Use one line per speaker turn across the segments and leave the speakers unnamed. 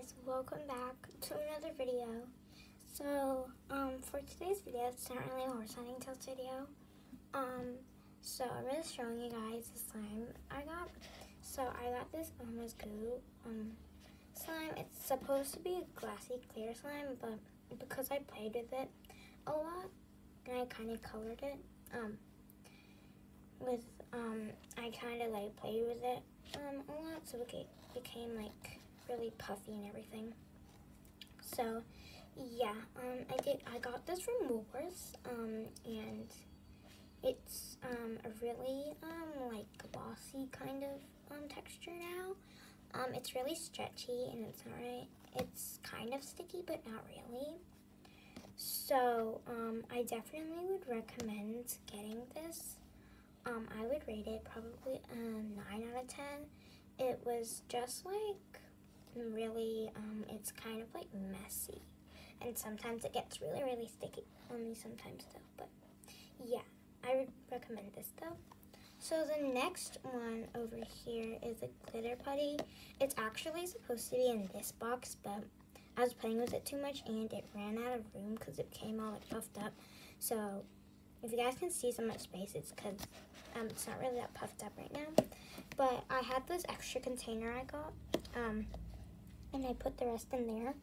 guys, welcome back to another video. So, um, for today's video, it's not really a horse hunting tips video. Um, so I'm just showing you guys the slime I got. So I got this Mama's Goo, um, slime. It's supposed to be a glassy clear slime, but because I played with it a lot, and I kind of colored it, um, with, um, I kind of like played with it, um, a lot, so it became like really puffy and everything. So, yeah, um, I did. I got this from Woolworths, um, and it's um, a really um, like glossy kind of um, texture now. Um, it's really stretchy and it's not right. It's kind of sticky, but not really. So um, I definitely would recommend getting this. Um, I would rate it probably a 9 out of 10. It was just like really, um, it's kind of like messy. And sometimes it gets really, really sticky. Only sometimes though, but yeah, I would recommend this though. So the next one over here is a glitter putty. It's actually supposed to be in this box, but I was playing with it too much and it ran out of room because it came all like puffed up. So if you guys can see so much space, it's because um, it's not really that puffed up right now. But I had this extra container I got. Um, and I put the rest in there.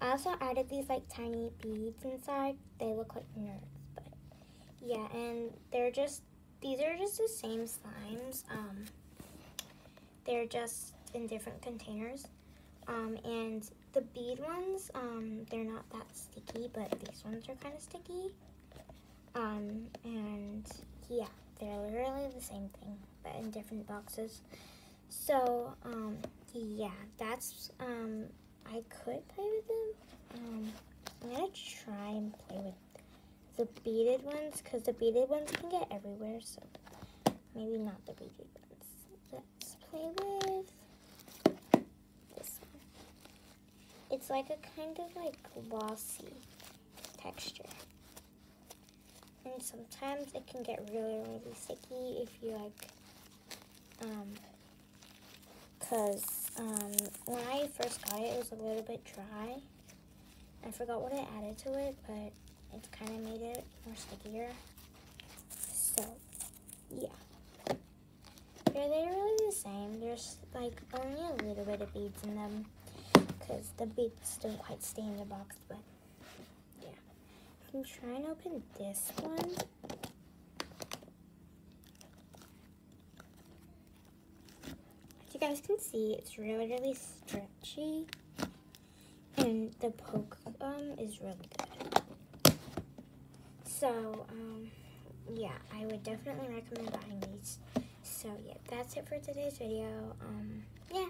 I also added these like tiny beads inside. They look like nerds, but yeah, and they're just, these are just the same slimes. Um, they're just in different containers. Um, and the bead ones, um, they're not that sticky, but these ones are kind of sticky. Um, and yeah, they're literally the same thing, but in different boxes. So, um, yeah, that's, um, I could play with them. Um, I'm gonna try and play with the beaded ones, because the beaded ones can get everywhere, so maybe not the beaded ones. Let's play with this one. It's like a kind of like glossy texture. And sometimes it can get really, really sticky if you like, um, because um, when I first got it, it was a little bit dry. I forgot what I added to it, but it kind of made it more stickier. So, yeah. They're literally the same. There's like only a little bit of beads in them because the beads don't quite stay in the box, but yeah. I can try and open this one. You guys can see, it's really, really stretchy. And the poke um, is really good. So, um, yeah, I would definitely recommend buying these. So, yeah, that's it for today's video. Um, yeah!